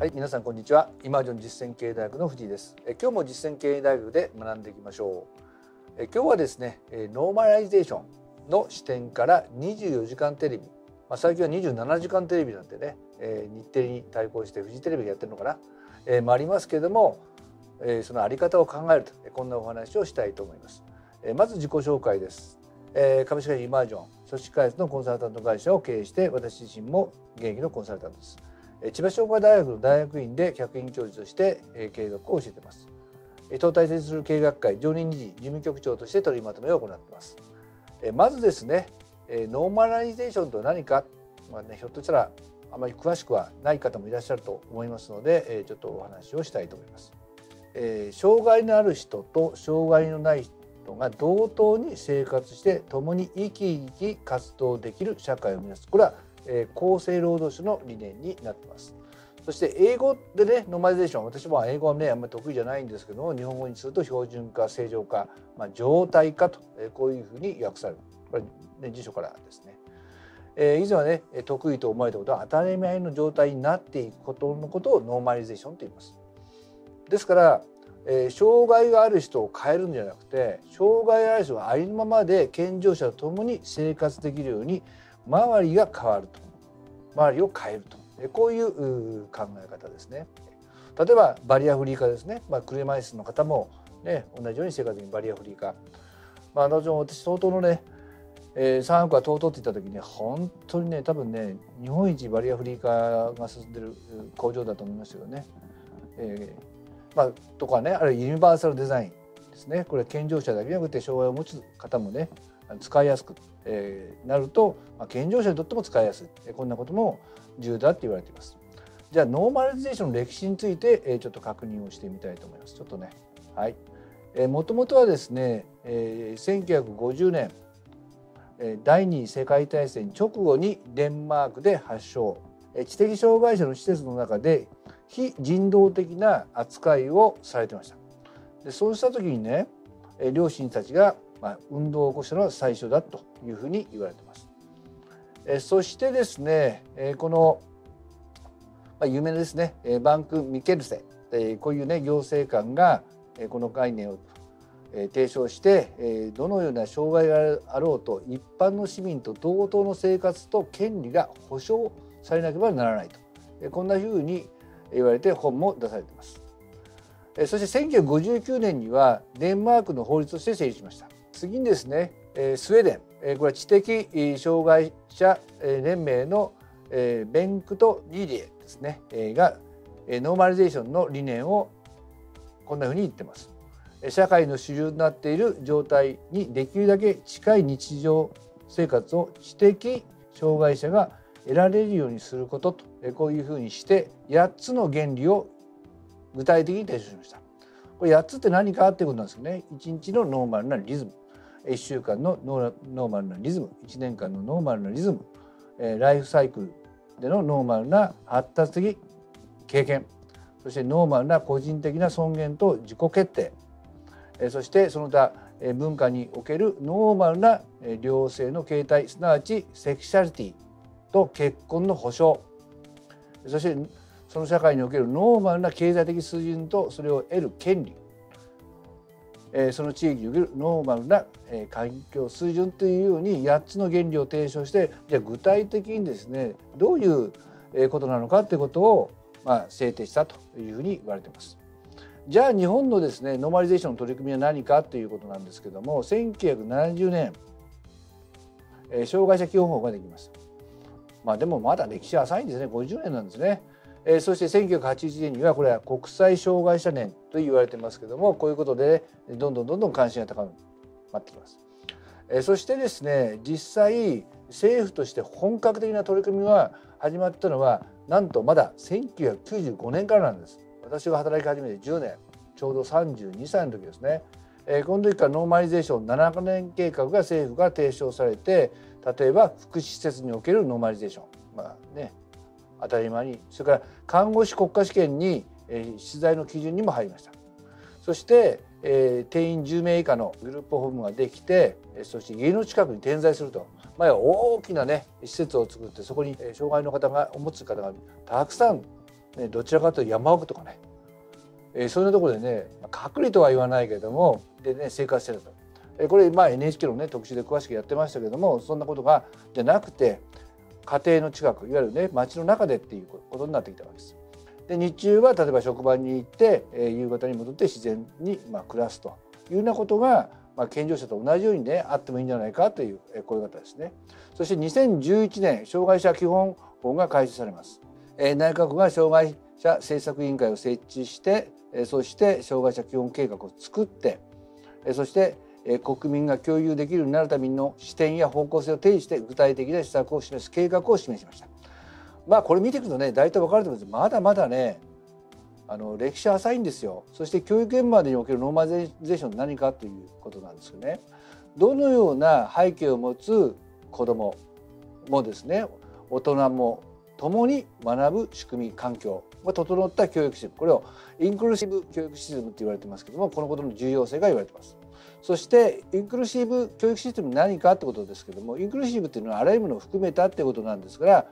はい皆さんこんにちはイマージョン実践経営大学の藤井ですえ今日も実践経営大学で学んでいきましょうえ今日はですねノーマライゼーションの視点から24時間テレビまあ、最近は27時間テレビなんてね、えー、日テレに対抗してフジテレビがやってるのかな、えー、もありますけれども、えー、そのあり方を考えるとこんなお話をしたいと思います。えー、まず自己紹介です。えー、株式会社イマージョン組織開発のコンサルタント会社を経営して私自身も現役のコンサルタントです。千葉商科大学の大学院で客員教授として経営学を教えています。東大設する経営学会常任理事事務局長として取りまとめを行っています。まずですね、ノーマライゼーションとは何か、まあね、ひょっとしたらあまり詳しくはない方もいらっしゃると思いますので、ちょっとお話をしたいと思います。障害のある人と障害のない人が同等に生活して共に生き生き活動できる社会を目指すこれはえー、厚生労働省の理念になってます。そして英語でねノーマリゼーション私も英語はねあんまり得意じゃないんですけども日本語にすると標準化正常化、まあ、常態化と、えー、こういうふうに訳されるこれ、ね、辞書からですね。えー、以前はね特異と思われたことは当たり前の状態になっていくことのことをノーマリゼーションと言います。ですから、えー、障害がある人を変えるんじゃなくて障害がある人がありのままで健常者と共に生活できるように周りが変わると。周りを変えると。こういう考え方ですね。例えばバリアフリー化ですね、まあ、車椅子の方も、ね、同じように生活にバリアフリー化、まあ、私私 TOTO のね、えー、3億は TOTO って言った時に本当にね多分ね日本一バリアフリー化が進んでる工場だと思いますよね。えーまあ、とかねあるいはユニバーサルデザインですね。これ健常者だけじゃなくて障害を持つ方もね使いやすく、えー、なると、まあ、健常者にとっても使いやすい。こんなことも重要だって言われています。じゃあノーマライゼーションの歴史について、えー、ちょっと確認をしてみたいと思います。ちょっとね。はい。もともとはですね、えー、1950年第二次世界大戦直後にデンマークで発祥知的障害者の施設の中で非人道的な扱いをされてました。でそうした時にね両親たちがまあ、運動を起こしたのは最初だというふうに言われてます。えそしてですね、えこの、まあ、有名ですね、えバンク・ミケルセ、えこういうね行政官が、えこの概念をえ提唱して、えどのような障害があろうと一般の市民と同等の生活と権利が保障されなければならないと、えこんなふうに言われて本も出されています。そして1959年にはデンマークの法律として成立しました。次にですねスウェーデンこれは知的障害者連盟のベンクト・ニィリエですねがノーマリゼーションの理念をこんなふうに言ってます。社会の主流になっている状態にできるだけ近い日常生活を知的障害者が得られるようにすることとこういうふうにして8つの原理を具体的に提唱しました。これ8つって何かっていうことなんですけどね1日のノーマルなリズム1週間のノーマルなリズム1年間のノーマルなリズムライフサイクルでのノーマルな発達的経験そしてノーマルな個人的な尊厳と自己決定そしてその他文化におけるノーマルな両性の形態すなわちセクシャリティと結婚の保障そしてその社会におけるノーマルな経済的水準とそれを得る権利えその地域におけるノーマルな、え環境水準というように8つの原理を提唱してじゃあ具体的にですねどういうことなのかということを、まあ、制定したというふうに言われています。じゃあ日本のですねノーマリゼーションの取り組みは何かということなんですけども1970年、え障害者基本法ができました。まあでもまだ歴史浅いんですね50年なんですね。えー、そして1981年にはこれは国際障害者年と言われてますけどもこういうことでどんどんどんどん関心が高まってきます。えー、そしてですね実際政府として本格的な取り組みが始まったのはなんとまだ1995年からなんです。私が働き始めて10年ちょうど32歳の時ですね。えー、この時からノーマリゼーション7年計画が政府が提唱されて例えば福祉施設におけるノーマリゼーションまあね当たり前にそれから看護師国家試験に、えー、出題の基準にも入りました。そして、えー、定員10名以下のグループホームができてそして家の近くに点在すると。前は大きなね施設を作ってそこに障害の方がお持つ方がたくさんね、どちらかというと山奥とかね、えー、そういうところでね隔離とは言わないけれどもでね生活してると。これまあ NHK のね特集で詳しくやってましたけどもそんなことがじゃなくて家庭の近くいわゆるね街の中でっていうことになってきたわけです。で日中は例えば職場に行って、えー、夕方に戻って自然にまあ暮らすというようなことが、まあ、健常者と同じようにねあってもいいんじゃないかという、えー、こういう方ですね。そして2011年障害者基本法が改正されます。えー、内閣が障害者政策委員会を設置して、えー、そして障害者基本計画を作って、えー、そして国民が共有できるようになるための視点や方向性を提示して具体的な施策を示す計画を示しました。まあこれ見ていくとね大体分かると思うんですまだまだねあの歴史浅いんですよそして教育現場におけるノーマリゼーション何かということなんですよね。どのような背景を持つ子どももですね大人も共に学ぶ仕組み環境が整った教育システムこれをインクルーシブ教育システムって言われてますけどもこのことの重要性が言われてます。そしてインクルーシブ教育システム何かってことですけどもインクルーシブっていうのはあらゆるものを含めたってことなんですから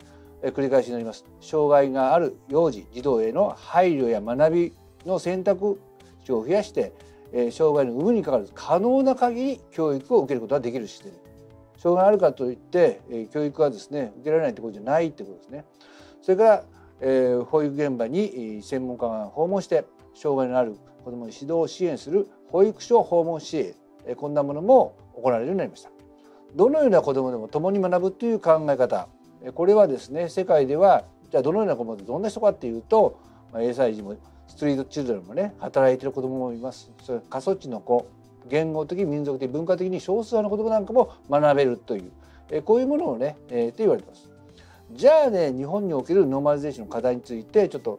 繰り返しになります。障害がある幼児児童への配慮や学びの選択肢を増やして、障害の有無にかかる可能な限り教育を受けることができるシステム。障害があるかといって、教育はですね受けられないってことじゃないってことですね。それから、え、保育現場に専門家が訪問して障害のある子どもに指導を支援する保育所訪問支援えこんなものも行われるようになりましたどのような子どもでも共に学ぶという考え方これはですね世界ではじゃあどのような子供でどんな人かっていうと、まあ、英才児もストリートチルドレンもね働いてる子どももいますそれ過疎地の子言語的民族的文化的に少数派の子どもなんかも学べるというえこういうものをね、えー、って言われてます。じゃあね日本におけるノーマリゼーションの課題についてちょっと、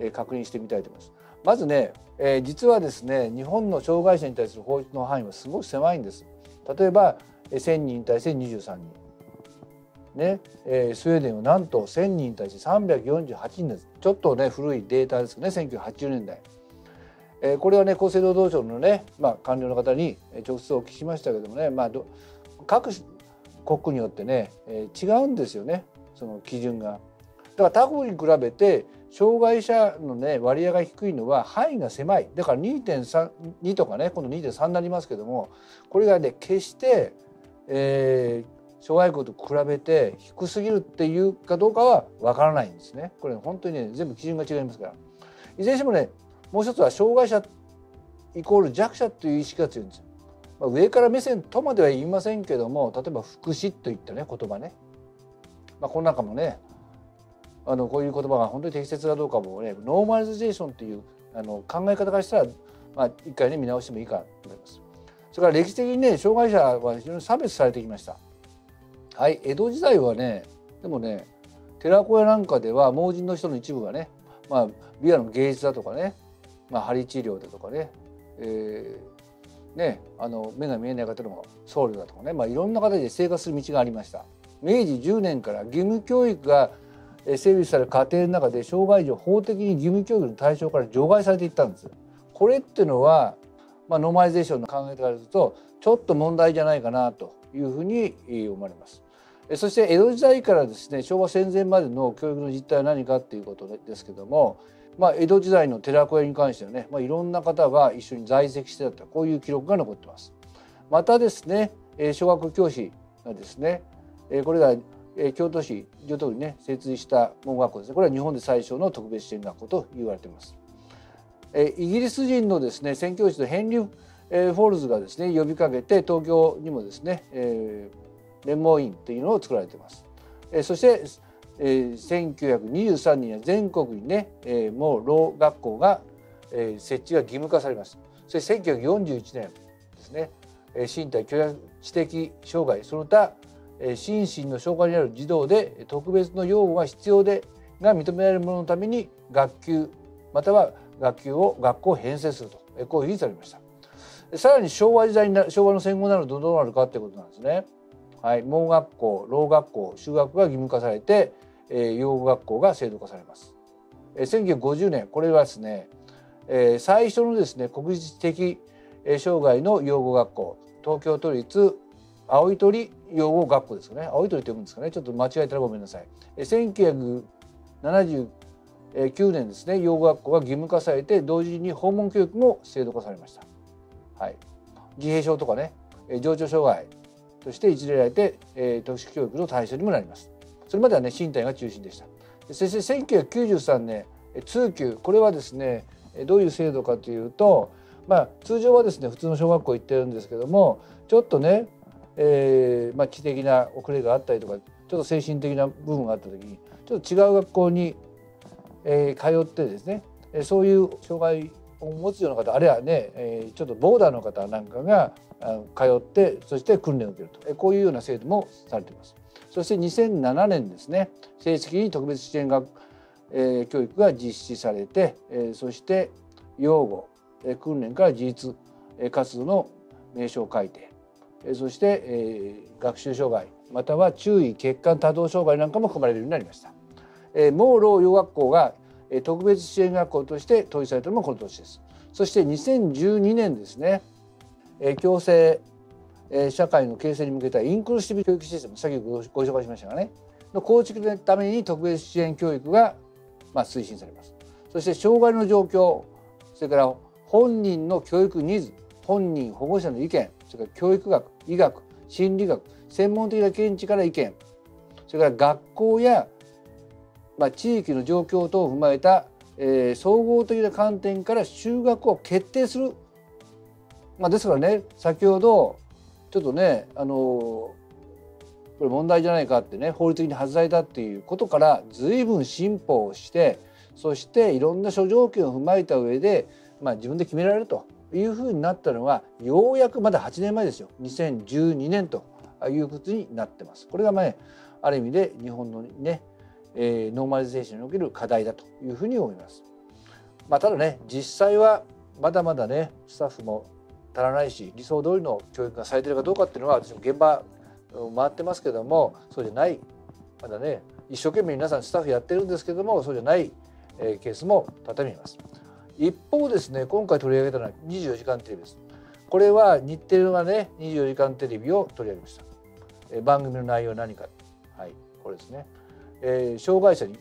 え、確認してみたいと思います。まずね、えー、実はですね日本の障害者に対する法律の範囲はすごく狭いんです。例えば1,000人に対して23人ね、えー、スウェーデンはなんと1,000人に対して348人ですちょっとね古いデータですね1980年代、えー、これはね厚生労働省のね、まあ、官僚の方に直接お聞きしましたけどもね、まあ、各国によってね、えー、違うんですよねその基準が。だから他国に比べて障害者のね割合が低いのは範囲が狭いだから2.32とかね今度2.3になりますけどもこれがね決して、えー、諸外国と比べて低すぎるっていうかどうかはわからないんですね。これ本当にね全部基準が違いますから。いずれにしてもねもう一つは障害者イコール弱者という意識が強いんですよ。まあ、上から目線とまでは言いませんけども例えば福祉といったね言葉ね、まあ、この中もねあのこういう言葉が本当に適切かどうかもねノーマリゼーションというあの考え方からしたら、まあ、一回ね見直してもいいかと思います。それから歴史的にね障害者は非常に差別されてきました。はい江戸時代はねでもね寺子屋なんかでは盲人の人の一部がね、まあ、ビアの芸術だとかね、まあ、針治療だとかね,、えー、ねあの目が見えない方の僧侶だとかね、まあ、いろんな形で生活する道がありました。明治10年から義務教育が整備される過程の中で障害児を法的に義務教育の対象から除外されていったんです。これっていうのは、まあ、ノーマリゼーションの考え方からするとちょっと問題じゃないかなというふうに思われます。そして江戸時代からですね昭和戦前までの教育の実態は何かっていうことですけども、まあ、江戸時代の寺子屋に関してはね、まあ、いろんな方が一緒に在籍してたこういう記録が残ってます。またですね小学教師がですねこれがえ京都市上京区にね設立した盲学校ですねこれは日本で最初の特別支援学校と言われています。えイギリス人のですね宣教師のヘンリー・えフォールズがですね呼びかけて東京にもですね、えー、訓盲院っていうのを作られています。えそして、えー、1923年には全国にね、え、盲聾学校が、え、設置が義務化されます。そして1941年ですね、身体教養知的障害その他心身の障害にある児童で特別の養護が必要でが認められるもののために学級または学級を学校を編成するとこういうふうにされました。さらに昭和時代にな昭和の戦後になるとどうなるかってことなんですね。はい、盲学校、老学校、修学が義務化されて、えー、養護学校が制度化されます。えー、1950年これはですね、えー、最初のですね国立的障害の養護学校東京都立青い鳥養護学校ですかね青い鳥って読むんですかねちょっと間違えたらごめんなさい。1979え9年ですね養護学校が義務化されて同時に訪問教育も制度化されました。はい、自閉症とかね情緒障害として一例られて、え、特殊教育の対象にもなります。それまではね身体が中心でした。先生1993年通級これはですねどういう制度かというと、まあ、通常はですね普通の小学校行ってるんですけどもちょっとね、えーまあ、知的な遅れがあったりとかちょっと精神的な部分があった時にちょっと違う学校に、えー、通ってですねそういう障害を持つような方あるいはね、えー、ちょっとボーダーの方なんかが通ってそして訓練を受けるとこういうような制度もされています。そして2007年ですね正式に特別支援学、えー、教育が実施されて、えー、そして養護、えー、訓練から自立、えー、活動の名称改定、えー、そして、えー、学習障害または注意欠陥多動障害なんかも含まれるようになりました。えー、盲老幼学校がえ特別支援学校として統一されたのもこの年です。そして2012年ですね、えー、共生社会の形成に向けたインクルーシブ教育システム先ほどご紹介しましたがねの構築のために特別支援教育がまあ推進されますそして障害の状況それから本人の教育ニーズ本人保護者の意見それから教育学医学心理学専門的な見地から意見。それから学校や、まあ、地域の状況等を踏まえた、えー、総合的な観点から就学を決定する、まあ、ですからね先ほどちょっとねあのこれ問題じゃないかってね法律的に外されたっていうことから随分進歩をしてそしていろんな諸条件を踏まえた上で、まあ、自分で決められると。いうふうになったのはようやくまだ8年前ですよ2012年ということになってます。これがまあ、ある意味で日本のね、えー、ノーマリゼーションにおける課題だというふうに思います。まあ、ただね実際はまだまだねスタッフも足らないし理想通りの教育がされてるかどうかっていうのは私も現場回ってますけどもそうじゃないまだね一生懸命皆さんスタッフやってるんですけどもそうじゃない、えケースも多々見ます。一方ですね今回取り上げたのは24時間テレビです。これは日テレがね24時間テレビを取り上げました。え番組の内容は何かはいこれですね、えー、障害者に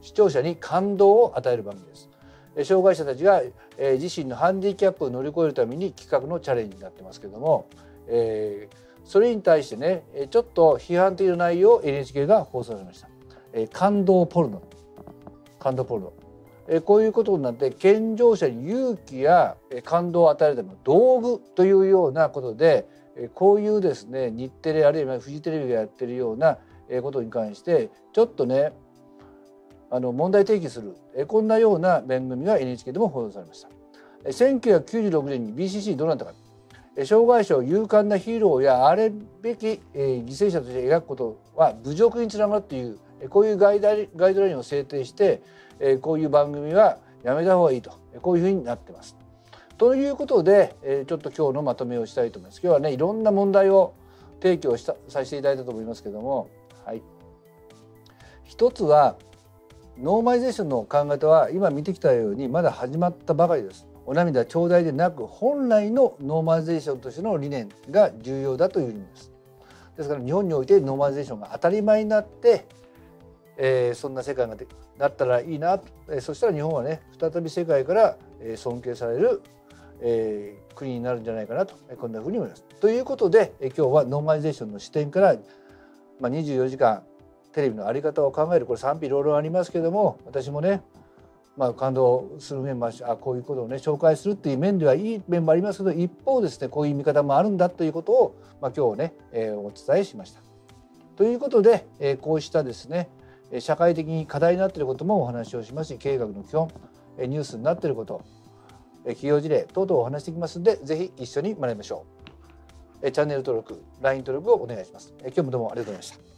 視聴者に感動を与える番組です。障害者たちが自身のハンディキャップを乗り越えるために企画のチャレンジになってますけども、えー、それに対してねちょっと批判的な内容を NHK が放送しました。え感動ポルノ感動ポルノえこういうことになって健常者に勇気や感動を与えるための道具というようなことでこういうですね日テレあるいはフジテレビがやってるようなことに関してちょっとねあの問題提起するこんなような番組が NHK でも報道されました。1996年に BCC どうなったか。障害者を勇敢なヒーローやあれべき犠牲者として描くことは侮辱につながるというこういうガイドラインを制定してこういう番組はやめた方がいいとこういうふうになってます。ということでちょっと今日のまとめをしたいと思います。今日はねいろんな問題を提供したさせていただいたと思いますけども、はい、一つはノーマリゼーションの考え方は今見てきたようにまだ始まったばかりです。お涙頂戴でなく本来のノーマリゼーションとしての理念が重要だという意味です。ですから日本においてノーマリゼーションが当たり前になって、えー、そんな世界がなったらいいな、えー、そしたら日本はね再び世界から、えー、尊敬される、えー、国になるんじゃないかなと、えー、こんなふうに思います。ということで、えー、今日はノーマリゼーションの視点から、まあ、24時間テレビの在り方を考えるこれ賛否両論ありますけども私もねまあ、感動する面もあしあこういうことをね紹介するっていう面ではいい面もありますけど一方ですねこういう見方もあるんだということを、まあ、今日ね、えー、お伝えしました。ということで、えー、こうしたですね社会的に課題になっていることもお話をしますし経営学の基本ニュースになっていること企業事例等々お話していきますのでぜひ一緒に学びましょう。チャンネル登録 LINE 登録をお願いします。今日もどうもありがとうございました。